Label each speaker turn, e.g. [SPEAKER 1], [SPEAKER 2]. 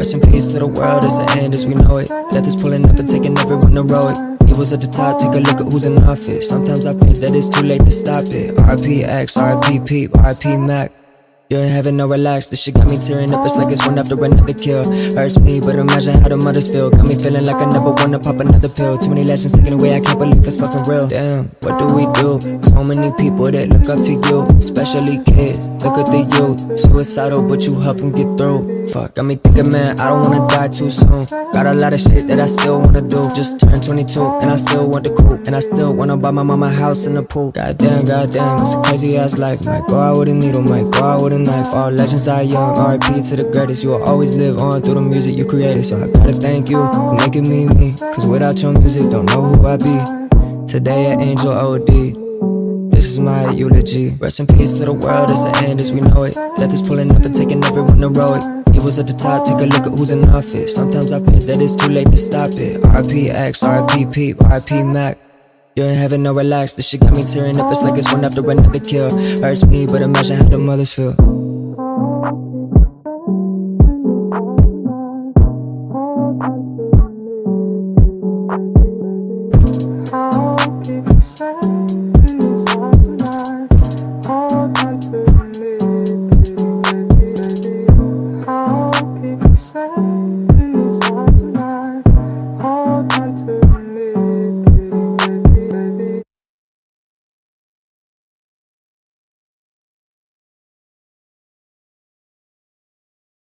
[SPEAKER 1] Rest in peace to the world, it's the end as we know it. Death is pulling up and taking everyone it. Evils at the top, take a look at who's in office. Sometimes I think that it's too late to stop it. R.I.P. X, R.I.P. Peep, R.I.P. Mac. You're in heaven, no relax. This shit got me tearing up. It's like it's one after another kill. Hurts me, but imagine how the mothers feel. Got me feeling like I never wanna pop another pill. Too many lessons taken away, I can't believe it's fucking real. Damn, what do we do? So many people that look up to you, especially kids. Look at the youth, suicidal, but you help them get through. Fuck, got me thinking, man, I don't wanna die too soon. Got a lot of shit that I still wanna do. Just turned 22, and I still want the coupe. And I still wanna buy my mama a house in the pool. Goddamn, goddamn, it's a crazy ass life. Might go out with a needle, might go out with a knife. All legends die young, R.I.P. to the greatest. You will always live on through the music you created. So I gotta thank you for making me me. Cause without your music, don't know who I be. Today at Angel OD. This is my eulogy. Rest in peace to the world, it's the end as we know it. Death is pulling up and taking everyone to Evils at the top, take a look at who's in office. Sometimes I feel that it's too late to stop it. R.I.P. X, R.I.P. Peep, R.I.P. Mac. You're in heaven, no relax. This shit got me tearing up. It's like it's one after another kill. Hurts me, but imagine how the mothers feel. say